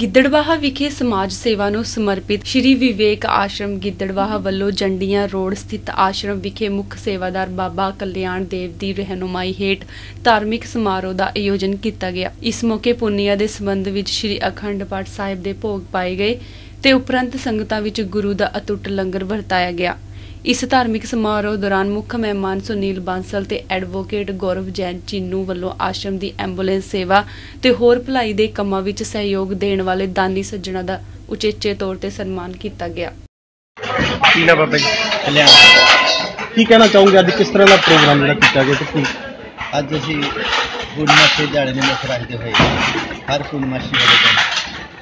ਗਿੱਦੜਵਾਹਾ ਵਿਖੇ ਸਮਾਜ ਸੇਵਾ ਨੂੰ ਸਮਰਪਿਤ ਸ਼੍ਰੀ ਵਿਵੇਕ ਆਸ਼ਰਮ ਗਿੱਦੜਵਾਹਾ ਵੱਲੋਂ ਜੰਡੀਆਂ ਰੋਡ ਸਥਿਤ ਆਸ਼ਰਮ ਵਿਖੇ ਮੁੱਖ ਸੇਵਾਦਾਰ ਬਾਬਾ ਕਲਿਆਣ ਦੇਵ ਦੀ ਰਹਿਨੁਮਾਈ ਹੇਠ ਧਾਰਮਿਕ ਸਮਾਰੋਹ ਦਾ ਆਯੋਜਨ ਕੀਤਾ ਗਿਆ। ਇਸ ਮੌਕੇ ਪੁੰਨਿਆ ਦੇ ਸੰਬੰਧ ਵਿੱਚ ਸ਼੍ਰੀ ਅਖੰਡ ਪਾਠ ਸਾਹਿਬ ਦੇ ਭੋਗ ਪਾਏ ਗਏ ਤੇ ਉਪਰੰਤ ਸੰਗਤਾਂ ਵਿੱਚ ਗੁਰੂ ਦਾ ਅਟੁੱਟ ਲੰਗਰ ਵਰਤਾਇਆ ਗਿਆ। ਇਸ ਧਾਰਮਿਕ ਸਮਾਰੋਹ ਦੌਰਾਨ ਮੁੱਖ ਮਹਿਮਾਨ ਸੁਨੀਲ ਬਾਂਸਲ ਤੇ ਐਡਵੋਕੇਟ ਗੌਰਵ ਜੈਨ ਚੀਨੂ ਵੱਲੋਂ ਆਸ਼ਰਮ ਦੀ ਐਂਬੂਲੈਂਸ ਸੇਵਾ ਤੇ ਹੋਰ ਭਲਾਈ ਦੇ ਕੰਮਾਂ ਵਿੱਚ ਸਹਿਯੋਗ ਦੇਣ ਵਾਲੇ ਦਾਨੀ ਸੱਜਣਾ ਦਾ ਉਚੇਚੇ ਤੌਰ ਤੇ ਸਨਮਾਨ ਕੀਤਾ ਗਿਆ। ਕੀ ਨਾ ਬਾਬਾ ਜੀ? ਕਲਿਆਣ ਕੀ ਕਹਿਣਾ ਚਾਹੋਗੇ? ਅੱਜ ਕਿਸ ਤਰ੍ਹਾਂ ਦਾ ਪ੍ਰੋਗਰਾਮ ਜਿਹੜਾ ਕੀਤਾ ਗਿਆ ਤੇ ਕੀ ਅੱਜ ਅਸੀਂ ਪੂਰਨਮਾਸ਼ੀ ਦਿਹਾੜੇ ਨੂੰ ਮੁੱਖ ਰੱਖਦੇ ਹੋਏ ਹਰ ਪੂਰਨਮਾਸ਼ੀ ਵਾਲੇ ਦਿਨ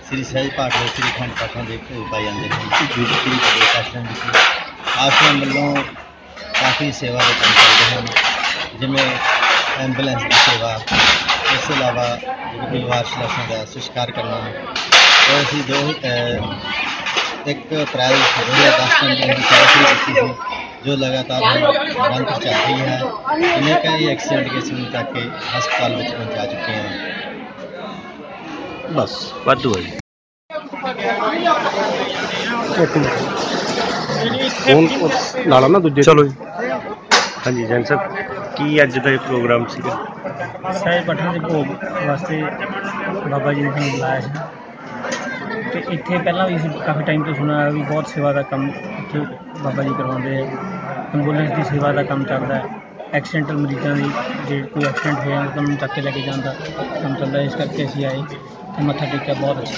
ਸ੍ਰੀ ਸਹਿਜ ਪਾਠ ਦੇ ਸ੍ਰੀ ਖੰਡ ਪਾਠਾਂ ਦੇ ਭੋਗ ਪਾਏ ਜਾਂਦੇ ਹਨ ਜੀ। ਸ੍ਰੀ ਆਸ਼ਰਮ ਵਿੱਚ ਆਸ਼ਰਮ ਵੱਲੋਂ ਕਾਫੀ ਸੇਵਾ ਦੇ ਕੰਮ ਕਰਦੇ ਹਨ ਜਿਵੇਂ ਐਂਬੂਲੈਂਸ ਦੀ ਸੇਵਾ ਇਸ ਤੋਂ ਇਲਾਵਾ ਜਿਹੜੀ ਬਿਲਵਾਰਸ਼ ਲਾਸ਼ਾਂ ਦਾ ਸੰਸਕਾਰ ਕਰਨਾ ਉਹ ਅਸੀਂ ਦੋ ਅਹ, ਇੱਕ ਅਪ੍ਰੈਲ 2010 ਨੂੰ ਦੀ ਸੇਵਾ ਸ਼ੁਰੂ ਕੀਤੀ ਸੀ ਜੋ ਲਗਾਤਾਰ ਹੁਣ ਨਿਰੰਤਰ ਚੱਲ ਰਹੀ ਹੈ ਜਿਵੇਂ ਕਈ ਐਕਸੀਡੈਂਟ ਕੇਸ ਨੂੰ ਚੱਕ ਕੇ ਹਸਪਤਾਲ ਵਿੱਚ ਪਹੁੰਚਾ ਚੁੱਕੇ ਹਾਂ ਬਸ ਵਾਧੂ ਹੈ ਜੀ ਇੱਕ ਮਿੰਟ ਫੋਨ ਲਾਲਾ ਨਾ ਦੂਜੇ ਚਲੋ ਜੀ। ਹਾਂਜੀ ਜੈਨ ਸਾਹਿਬ ਕੀ ਅੱਜ ਦਾ ਇਹ ਪ੍ਰੋਗਰਾਮ ਸੀਗਾ? ਸਾਹਿਬ ਪਟਨਾ ਦੇ ਭੋਗ ਵਾਸਤੇ ਬਾਬਾ ਜੀ ਨੇ ਬੁਲਾਇਆ ਸੀ। ਤੇ ਇੱਥੇ ਪਹਿਲਾਂ ਵੀ ਅਸੀਂ ਕਾਫੀ ਟਾਈਮ ਤੋਂ ਸੁਣਿਆ ਵੀ ਬਹੁਤ ਸੇਵਾ ਦਾ ਕੰਮ ਇੱਥੇ ਬਾਬਾ ਜੀ ਕਰਵਾਉਂਦੇ ਆ। ਐਂਬੂਲੈਂਸ ਦੀ ਸੇਵਾ ਦਾ ਕੰਮ ਚੱਲਦਾ ਹੈ। ਐਕਸੀਡੈਂਟਲ ਮਰੀਜ਼ਾਂ ਦੀ ਜੇ ਕੋਈ ਐਕਸੀਡੈਂਟ ਹੋਇਆ ਉਹਨਾਂ ਨੂੰ ਚੱਕ ਕੇ ਲੈ ਕੇ ਜਾਂਦਾ ਕੰਮ ਚੱਲਦਾ ਇਸ ਕਰਕੇ ਅਸੀਂ ਆਏ ਤੇ ਮੱਥਾ ਟੇਕਿਆ ਬਹੁਤ ਅੱਛਾ।